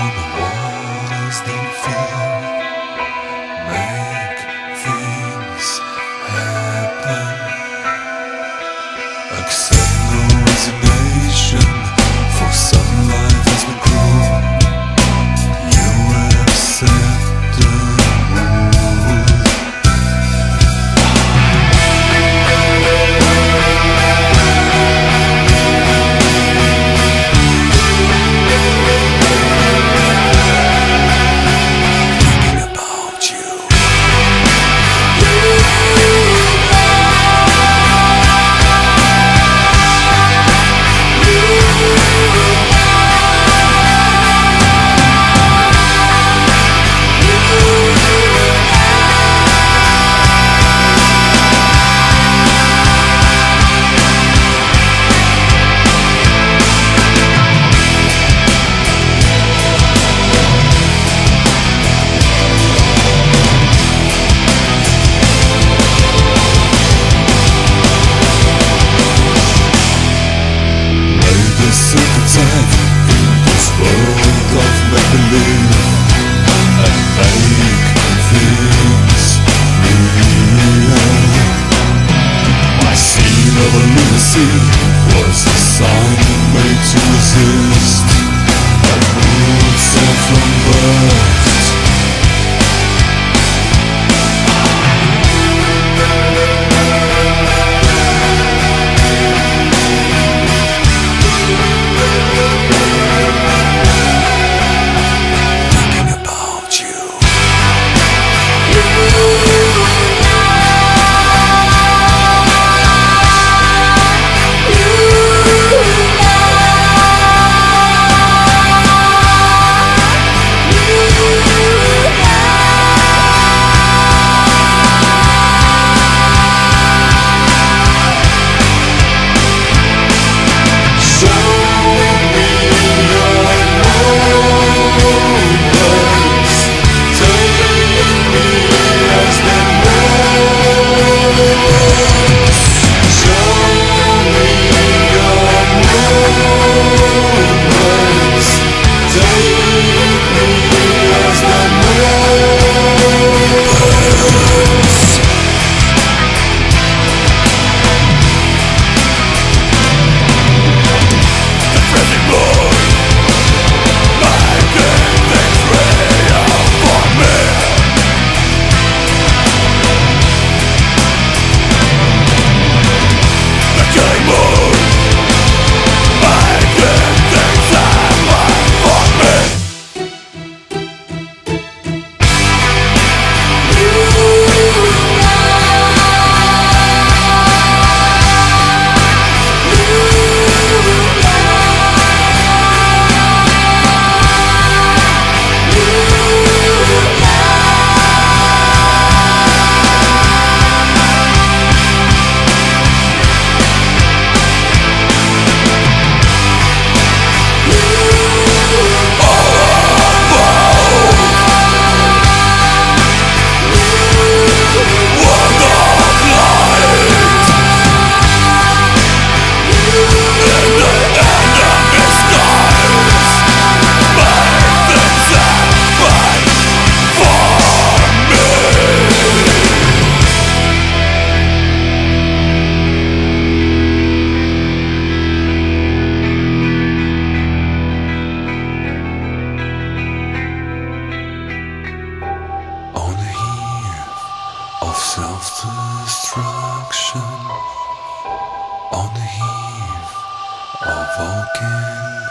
on the they. Make things happen. Accept resignation for sunlight. the super time in this world of make-believe and make things real. My scene of lunacy was a sign made to resist. On